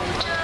Georgia.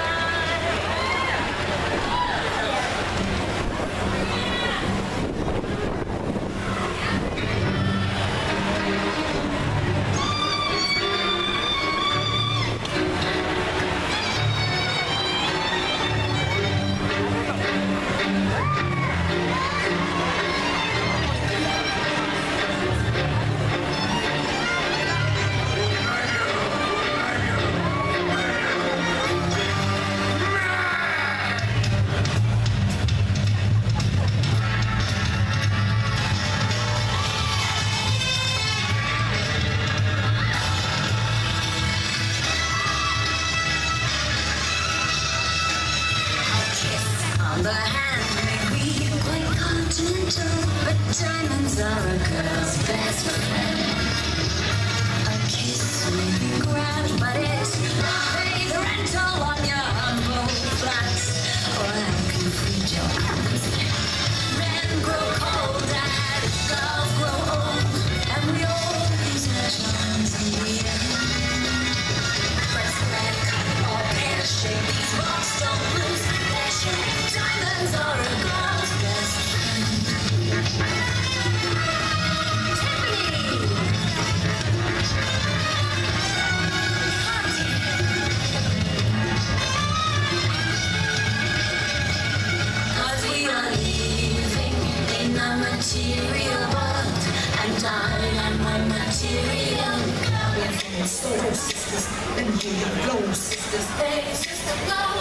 the hand may be quite continental, but diamonds are a girl's best friend. material world. and I'm my material cloud. Sisters, sisters, and do the glow, sisters, hey, sister, glow.